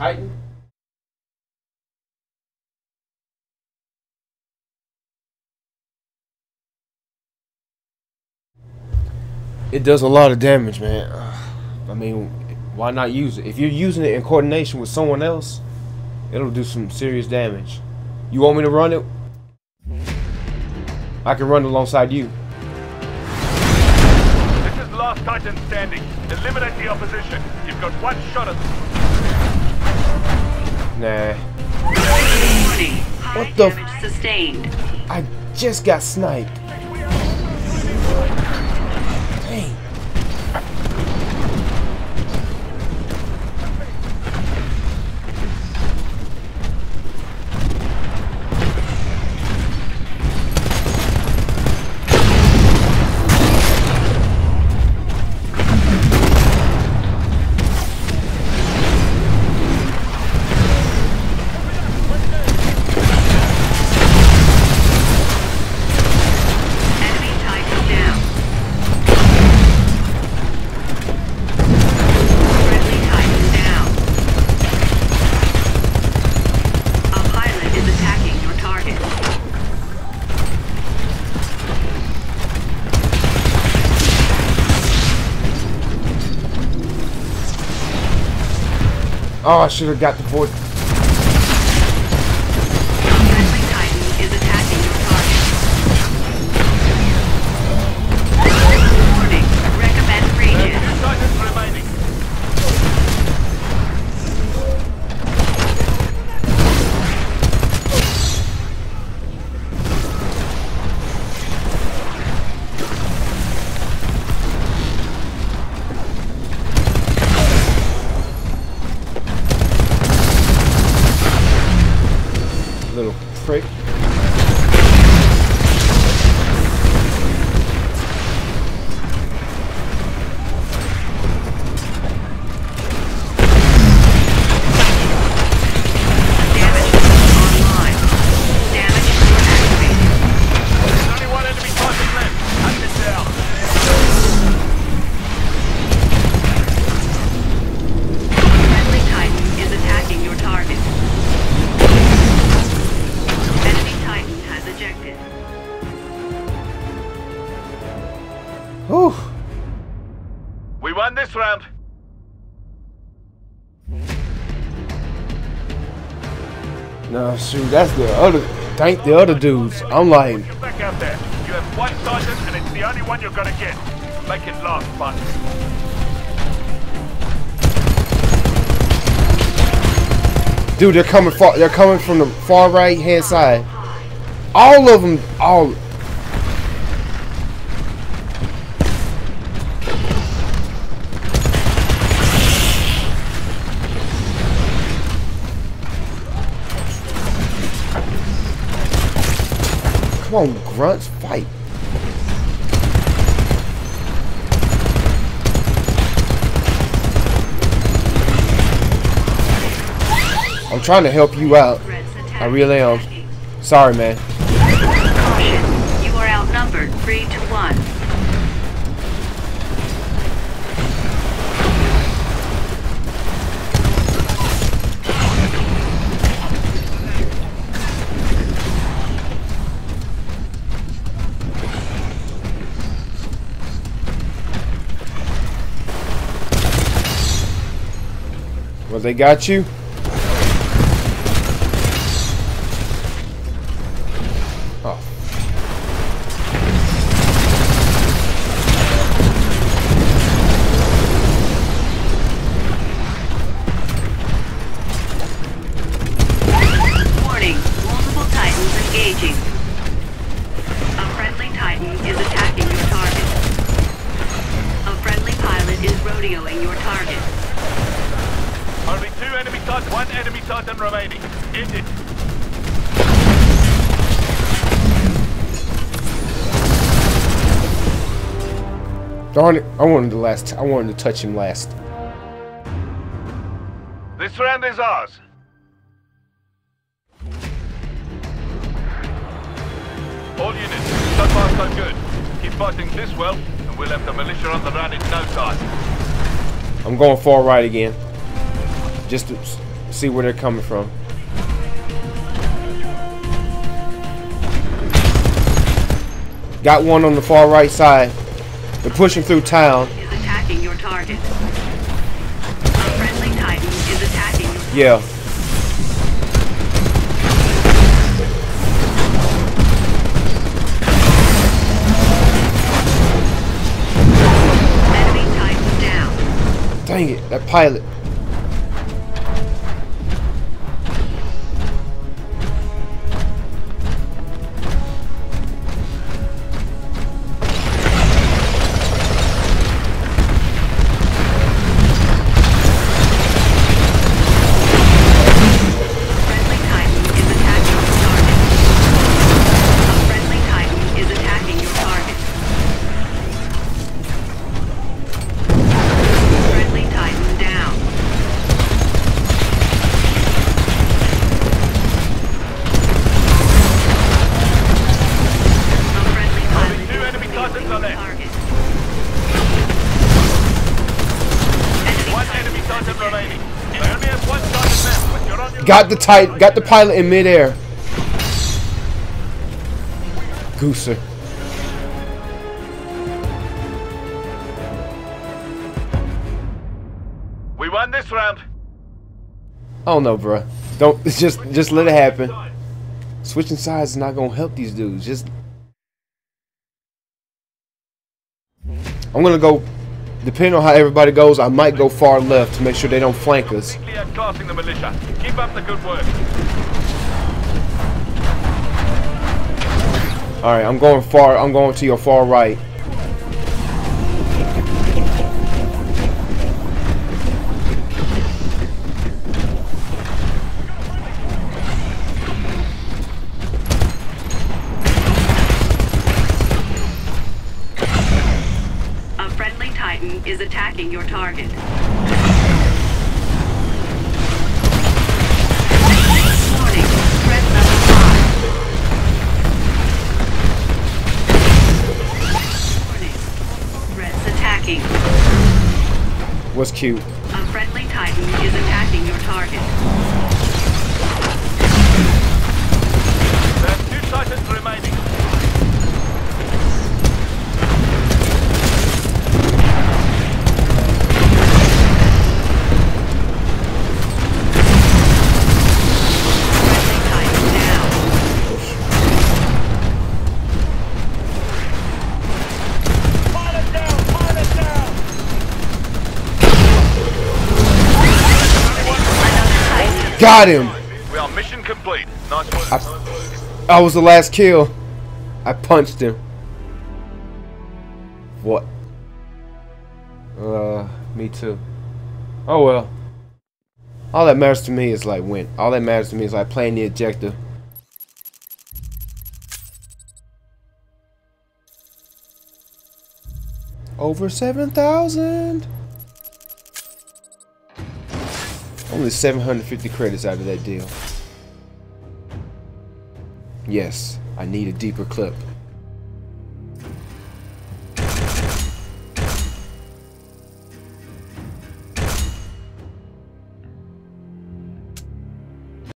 Titan? It does a lot of damage, man. I mean, why not use it? If you're using it in coordination with someone else, it'll do some serious damage. You want me to run it? I can run alongside you. This is last Titan standing. Eliminate the opposition. You've got one shot at them. Nah. Warning. High What the f- sustained. I just got sniped. Oh, I should have got the voice. Little this round. No, shoot, that's the other. Thank the other dudes. I'm like, Get back out there. You have one Titan and it's the only one you're gonna get. Make it last, bud. dude, they're coming far. They're coming from the far right hand side. All of them. All. On, grunts, fight. I'm trying to help you out. I really am. Sorry, man. Caution. You are outnumbered three to one. They got you. Warning. Multiple enemy Titans, one enemy Titan remaining. End it. Darn it! I wanted the last. I wanted to touch him last. This round is ours. All units, so far so good. Keep fighting this well, and we'll have the militia on the run in no time. I'm going far right again. Just to see where they're coming from. Got one on the far right side. They're pushing through town. Is attacking your target. A friendly Titan is attacking Yeah. enemy Titan down. Dang it, that pilot. Got the tight got the pilot in midair. Gooser. We won this round. I don't bruh. Don't just just let it happen. Switching sides is not gonna help these dudes. Just I'm gonna go depending on how everybody goes, I might go far left to make sure they don't flank us. Outclassing the militia. Keep up the good work. Alright, I'm going far I'm going to your far right. Is attacking your target. Warning, threat level 5. Warning, threats attacking. What's cute? A friendly Titan is attacking your target. Got him! We are mission complete. Nice. I, I was the last kill. I punched him. What? Uh, me too. Oh well. All that matters to me is like win. All that matters to me is like playing the objective. Over 7,000! Only 750 credits out of that deal. Yes, I need a deeper clip.